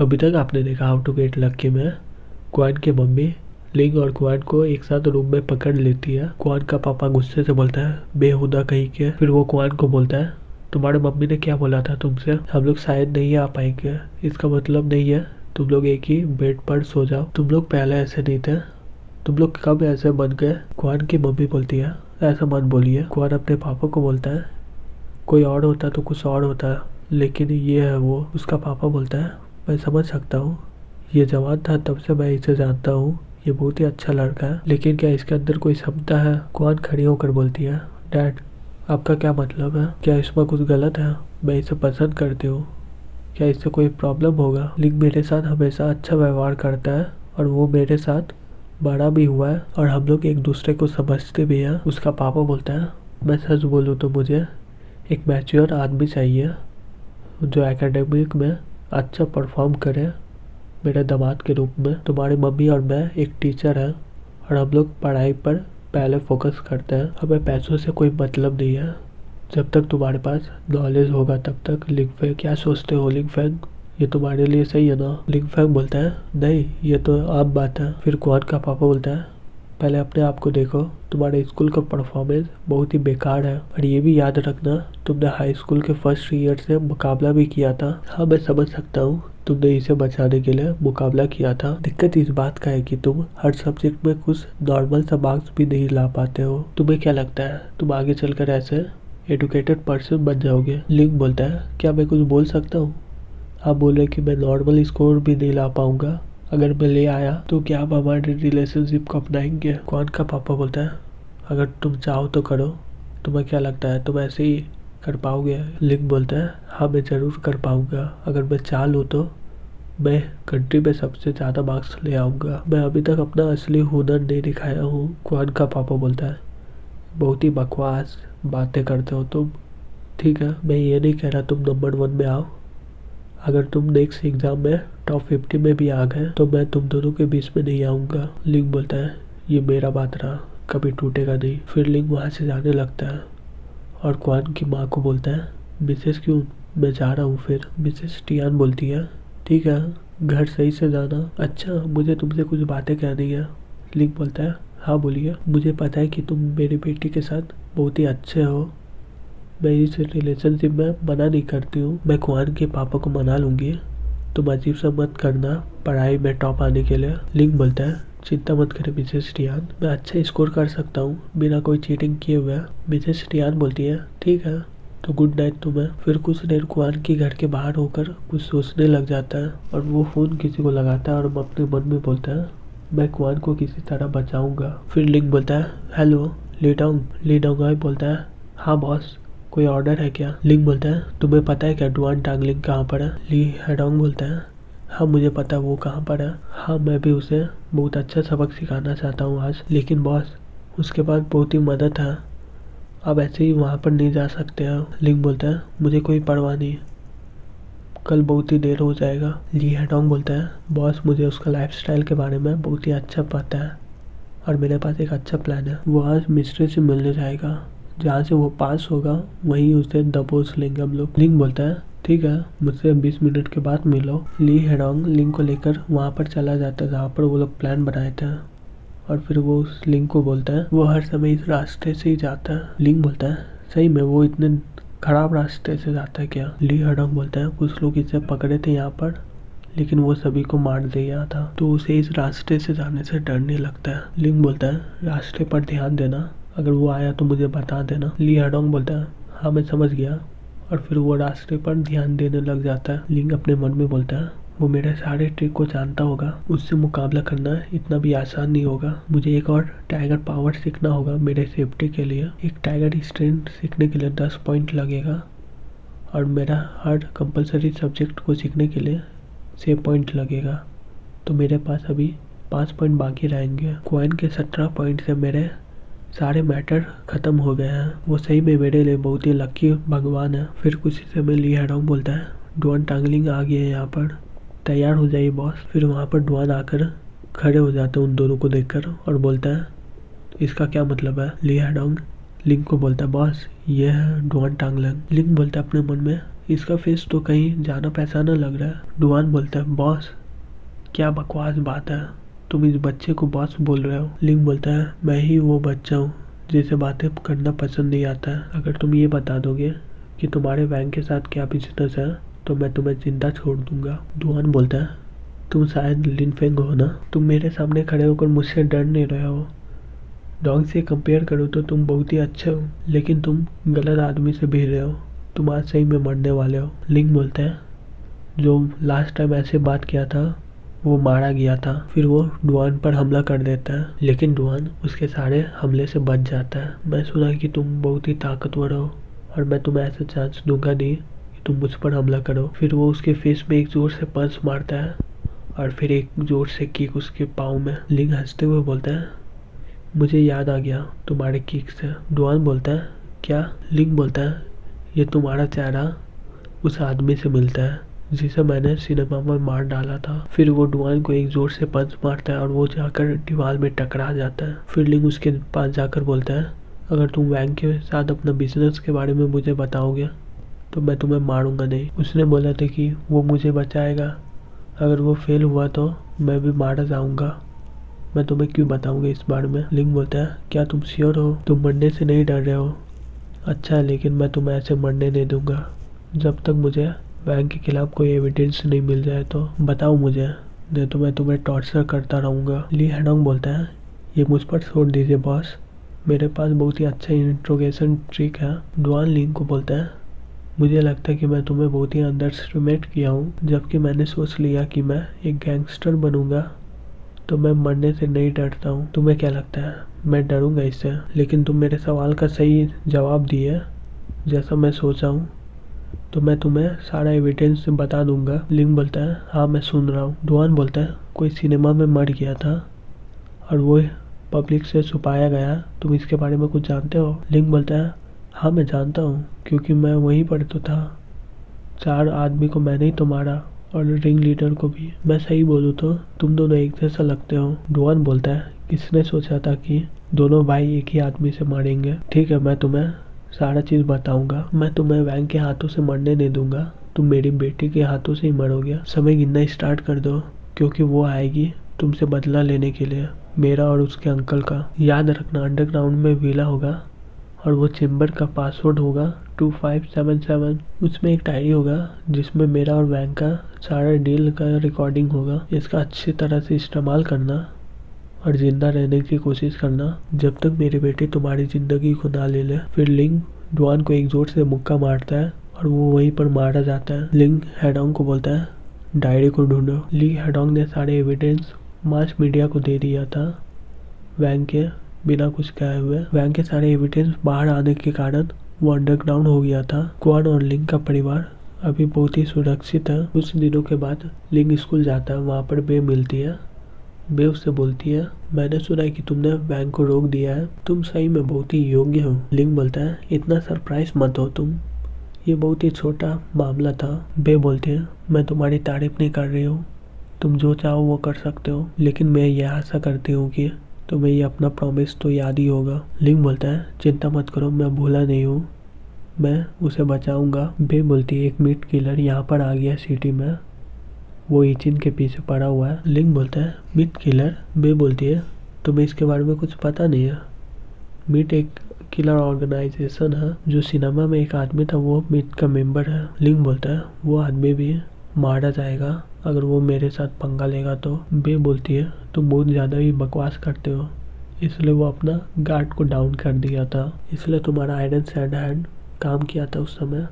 अभी तक आपने देखा हाउ टू गेट लक्की में क्वान की मम्मी लिंग और क्वान को एक साथ रूम में पकड़ लेती है। क्वान का पापा गुस्से से बोलता है, बेहुदा कहीं के। फिर वो क्वान को बोलता है, तुम्हारे मम्मी ने क्या बोला था तुमसे? हम लोग शायद नहीं आ पाएँगे। इसका मतलब नहीं है, तुम लोग एक ही बेड पर सो जाओ। तुम लोग पहले ऐसे नहीं थे। तुम लोग कब ऐसे बन गए? क्वान की मम्मी बोलती है, ऐसा मत बोलिए। क्वान अपने पापा को बोलता है, कोई और होता तो कुछ और होता, लेकिन ये है वो। उसका पापा बोलता है मैं समझ सकता हूँ। ये जवान था, तब से मैं इसे जानता हूँ। ये बहुत ही अच्छा लड़का है। लेकिन क्या इसके अंदर कोई क्षमता है? कौन खड़ी होकर बोलती है? डैड, आपका क्या मतलब है? क्या इसमें कुछ गलत है? मैं इसे पसंद करती हूँ। क्या इससे कोई प्रॉब्लम होगा? लिंक मेरे साथ हमेशा अच्छा व्यवहार करता है और वो मेरे साथ बड़ा भी हुआ है और हम लोग एक दूसरे को समझते भी हैं। उसका पापा बोलता है, मैं सच बोलूँ तो मुझे एक मैच्योर आदमी चाहिए, जो एकेडमिक में अच्छा परफॉर्म करे मेरे दामाद के रूप में। तुम्हारी मम्मी और मैं एक टीचर हैं और हम लोग पढ़ाई पर पहले फोकस करते हैं। हमें पैसों से कोई मतलब नहीं है। जब तक तुम्हारे पास नॉलेज होगा, तब तक लिंक फैंग क्या सोचते हो लिंक फैंग ये तुम्हारे लिए सही है ना? लिंक फैंग बोलता है, नहीं, ये तो आप बात है। फिर क्वान का पापा बोलता है पहले अपने आप को देखो, तुम्हारे स्कूल का परफॉर्मेंस बहुत ही बेकार है। और ये भी याद रखना, तुमने हाई स्कूल के फ़र्स्ट ईयर से मुकाबला भी किया था। हाँ मैं समझ सकता हूँ, तुमने इसे बचाने के लिए मुकाबला किया था। दिक्कत इस बात का है कि तुम हर सब्जेक्ट में कुछ नॉर्मल सा मार्क्स भी नहीं ला पाते हो। तुम्हें क्या लगता है, तुम आगे चलकर ऐसे एडुकेटेड पर्सन बन जाओगे? लिंक बोलता है, क्या मैं कुछ बोल सकता हूँ? आप बोले कि मैं नॉर्मल स्कोर भी नहीं ला पाऊँगा। अगर मैं ले आया तो क्या आप हमारे रिलेशनशिप को अपनाएँगे? कौन का पापा बोलता है? अगर तुम चाहो तो करो। तुम्हें क्या लगता है? तुम ऐसे ही कर पाओगे? लिंक बोलता है हाँ मैं ज़रूर कर पाऊँगा। अगर मैं चाह लूँ तो मैं कंट्री में सबसे ज़्यादा मार्क्स ले आऊँगा। मैं अभी तक अपना असली हुनर नहीं दिखाया हूँ। कौन का पापा बोलता है? बहुत ही बकवास बातें करते हो तुम। ठीक है, मैं ये नहीं कह रहा तुम नंबर वन में आओ। अगर तुम नेक्स्ट एग्ज़ाम में टॉप फिफ्टी में भी आ गए तो मैं तुम दोनों के बीच में नहीं आऊँगा। लिंक बोलता है, ये मेरा बात रहा, कभी टूटेगा नहीं। फिर लिंक वहाँ से जाने लगता है और क्वान की माँ को बोलता है, मिसेस क्यों? मैं जा रहा हूँ फिर। मिसेस टियान बोलती है, ठीक है, घर सही से जाना। अच्छा मुझे तुमसे कुछ बातें कहनी है। लिंक बोलता है हाँ बोलिए। मुझे पता है कि तुम मेरी बेटी के साथ बहुत ही अच्छे हो। मैं इस रिलेशनशिप में मना नहीं करती हूँ। मैं कुआन के पापा को मना लूँगी। तुम अजीब सा मत करना। पढ़ाई में टॉप आने के लिए लिंक बोलता है। चिंता मत करें मिसेस टियान मैं अच्छा स्कोर कर सकता हूँ। बिना कोई चीटिंग किए हुए। मिसेस टियान बोलती है, ठीक है तो गुड नाइट तुम्हें। फिर कुछ देर कुआन के घर के बाहर होकर कुछ सोचने लग जाता है और वो फ़ोन किसी को लगाता है और अपने मन में बोलता है, मैं कुआन को किसी तरह बचाऊँगा। फिर लिंक बोलता है हेलो लीडाउंग लीडाउंग बोलता है हाँ बॉस कोई ऑर्डर है क्या? लिंक बोलता है, तुम्हें पता है क्या डुआन टांगलिंग कहाँ पर है? ली हेडोंग बोलता है हाँ मुझे पता है वो कहाँ पर है। हाँ मैं भी उसे बहुत अच्छा सबक सिखाना चाहता हूँ आज, लेकिन बॉस उसके बाद बहुत ही मदद है। अब ऐसे ही वहाँ पर नहीं जा सकते हैं। लिंक बोलता है, मुझे कोई परवाह नहीं कल बहुत ही देर हो जाएगा। ली हेडोंग बोलता है बॉस मुझे उसका लाइफस्टाइल के बारे में बहुत ही अच्छा पता है और मेरे पास एक अच्छा प्लान है। वो आज मिस्ट्री से मिलने जाएगा। जहाँ से वो पास होगा, वहीं उसे दबोच लेंगे हम लोग। लिंक बोलता है, ठीक है, मुझसे 20 मिनट के बाद मिलो। ली हेडोंग लिंक को लेकर वहाँ पर चला जाता है, जहाँ पर वो लोग प्लान बनाए थे। और फिर वो उस लिंक को बोलता है, वो हर समय इस रास्ते से ही जाता है। लिंक बोलता है, सही में वो इतने खराब रास्ते से जाता है क्या? ली हडंग बोलता है, कुछ लोग इसे पकड़े थे यहाँ पर, लेकिन वो सभी को मार दिया था। तो उसे इस रास्ते से जाने से डर नहीं लगता है। लिंग बोलता है, रास्ते पर ध्यान देना। अगर वो आया तो मुझे बता देना। ली हडोंग बोलता है हाँ मैं समझ गया। और फिर वो रास्ते पर ध्यान देने लग जाता है। लिंग अपने मन में बोलता है, वो मेरे सारे ट्रिक को जानता होगा। उससे मुकाबला करना इतना भी आसान नहीं होगा। मुझे एक और टाइगर पावर सीखना होगा मेरे सेफ्टी के लिए। एक टाइगर स्ट्रेंथ सीखने के लिए दस पॉइंट लगेगा। और मेरा हर कंपलसरी सब्जेक्ट को सीखने के लिए छः पॉइंट लगेगा। तो मेरे पास अभी पाँच पॉइंट बाकी रहेंगे। क्वाइन के सत्रह पॉइंट से मेरे सारे मैटर ख़त्म हो गए हैं। वो सही में मेरे लिए बहुत ही लकी भगवान है। फिर कुछ समय ली हटाऊँ बोलता है डोन टांगलिंग आ गया है यहाँ पर। तैयार हो जाइए बॉस फिर वहाँ पर डुआन आकर खड़े हो जाते हैं उन दोनों को देखकर और बोलता है, इसका क्या मतलब है? लिया डोंग लिंक को बोलता है, बॉस, ये है डुआन टांगलंग। लिंक बोलता है अपने मन में, इसका फेस तो कहीं जाना पहचाना लग रहा है। डुआन बोलता है, बॉस, क्या बकवास बात है? तुम इस बच्चे को बॉस बोल रहे हो। लिंग बोलता है, मैं ही वो बच्चा हूँ जिसे बातें करना पसंद नहीं आता है। अगर तुम ये बता दोगे कि तुम्हारे बैंक के साथ क्या बिज़नेस है तो मैं तुम्हें ज़िंदा छोड़ दूँगा। दुआन बोलता है, तुम शायद लिन फेंग हो ना? तुम मेरे सामने खड़े होकर मुझसे डर नहीं रहे हो। डॉग से कंपेयर करो तो तुम बहुत ही अच्छे हो, लेकिन तुम गलत आदमी से भिड़ रहे हो। तुम आज सही में मरने वाले हो। लिंग बोलते हैं, जो लास्ट टाइम ऐसे बात किया था वो मारा गया था। फिर वो डुआन पर हमला कर देता है। लेकिन डुआन उसके सारे हमले से बच जाता है। मैं सुना कि तुम बहुत ही ताकतवर हो और मैं तुम्हें ऐसा चांस दूँगा नहीं कि तुम मुझ पर हमला करो। फिर वो उसके फेस में एक ज़ोर से पंच मारता है और फिर एक ज़ोर से किक उसके पाँव में। लिंग हँसते हुए बोलता है, मुझे याद आ गया तुम्हारे किक से। डुआन बोलता है, क्या? लिंग बोलता है, ये तुम्हारा चेहरा उस आदमी से मिलता है। जिसे मैंने सिनेमा में मार डाला था। फिर वो डुआन को एक ज़ोर से पंच मारता है और वो जाकर दीवार में टकरा जाता है। फिर लिंग उसके पास जाकर बोलता है, अगर तुम बैंक के साथ अपना बिज़नेस के बारे में मुझे बताओगे तो मैं तुम्हें मारूँगा नहीं। उसने बोला था कि वो मुझे बचाएगा। अगर वो फेल हुआ तो मैं भी मारा जाऊँगा। मैं तुम्हें क्यों बताऊँगा इस बारे में? लिंग बोलता है, क्या तुम श्योर हो? तुम मरने से नहीं डर रहे हो? अच्छा लेकिन मैं तुम्हें ऐसे मरने नहीं दूँगा। जब तक मुझे बैंक के खिलाफ कोई एविडेंस नहीं मिल जाए तो बताओ मुझे। नहीं तो मैं तुम्हें टॉर्चर करता रहूँगा। ली हेडोंग बोलता है, ये मुझ पर छोड़ दीजिए बॉस मेरे पास बहुत ही अच्छा इंट्रोगेशन ट्रिक है। डुआन लिंग को बोलता है, मुझे लगता है कि मैं तुम्हें बहुत ही अंडर एस्टिमेट किया हूँ। जबकि मैंने सोच लिया कि मैं एक गैंगस्टर बनूँगा तो मैं मरने से नहीं डरता हूँ। तुम्हें क्या लगता है? मैं डरूँगा इससे। लेकिन तुम मेरे सवाल का सही जवाब दिए, जैसा मैं सोचा हूँ। तो मैं तुम्हें सारा एविडेंस बता दूँगा। लिंग बोलता है हाँ मैं सुन रहा हूँ। डुआन बोलता है, कोई सिनेमा में मर गया था और वो पब्लिक से छुपाया गया। तुम इसके बारे में कुछ जानते हो? लिंग बोलता है हाँ मैं जानता हूँ, क्योंकि मैं वहीं पर तो था। चार आदमी को मैंने ही तो मारा और रिंग लीडर को भी। मैं सही बोलूँ तो तुम दोनों एक जैसा लगते हो। डुआन बोलता है, किसने सोचा था कि दोनों भाई एक ही आदमी से मारेंगे? ठीक है, मैं तुम्हें सारा चीज़ बताऊँगा। मैं तुम्हें वैंक के हाथों से मरने नहीं दूँगा। तुम मेरी बेटी के हाथों से ही मरोगे। समय गिनना स्टार्ट कर दो, क्योंकि वो आएगी तुमसे बदला लेने के लिए, मेरा और उसके अंकल का। याद रखना अंडरग्राउंड में विला होगा, और वो चेम्बर का पासवर्ड होगा टू फाइव सेवन सेवन उसमें एक डायरी होगा, जिसमें मेरा और बैंक का सारा डील का रिकॉर्डिंग होगा। इसका अच्छी तरह से इस्तेमाल करना। और ज़िंदा रहने की कोशिश करना। जब तक मेरे बेटे तुम्हारी ज़िंदगी को ना ले ले, फिर लिंग डुआन को एक ज़ोर से मुक्का मारता है और वो वहीं पर मारा जाता है। लिंग हेडोंग को बोलता है। डायरी को ढूंढो। ली हेडोंग ने सारे एविडेंस मास मीडिया को दे दिया था। वैंग के बिना कुछ कहे हुए। वैंग के सारे एविडेंस बाहर आने के कारण वो अंडरग्राउंड हो गया था। क्वान और लिंग का परिवार अभी बहुत ही सुरक्षित है। कुछ दिनों के बाद लिंग स्कूल जाता है। वहाँ पर बे मिलती है। बे उससे बोलती है, मैंने सुना है कि तुमने बैंक को रोक दिया है। तुम सही में बहुत ही योग्य हो। लिंग बोलता है, इतना सरप्राइज़ मत हो तुम। ये बहुत ही छोटा मामला था। बे बोलती हैं, मैं तुम्हारी तारीफ़ नहीं कर रही हूँ। तुम जो चाहो वो कर सकते हो, लेकिन मैं यह आशा करती हूँ कि तुम्हें ये अपना प्रॉमिस तो याद ही होगा। लिंग बोलता है, चिंता मत करो, मैं भूला नहीं हूँ। मैं उसे बचाऊँगा। बे बोलती है, एक मीट किलर यहाँ पर आ गया सिटी में। वो इचिन के पीछे पड़ा हुआ है। लिंग बोलता है, मीट किलर बे बोलती है। तुम्हें इसके बारे में कुछ पता नहीं है। मीट एक किलर ऑर्गेनाइजेशन है, जो सिनेमा में एक आदमी था, वो मीट का मेंबर है। लिंग बोलता है, वो आदमी भी मारा जाएगा, अगर वो मेरे साथ पंगा लेगा तो बे बोलती है। तुम बहुत ज़्यादा ही बकवास करते हो। इसलिए वो अपना गार्ड को डाउन कर दिया था। इसलिए तुम्हारा आयरन सैंड हैंड काम किया था उस समय।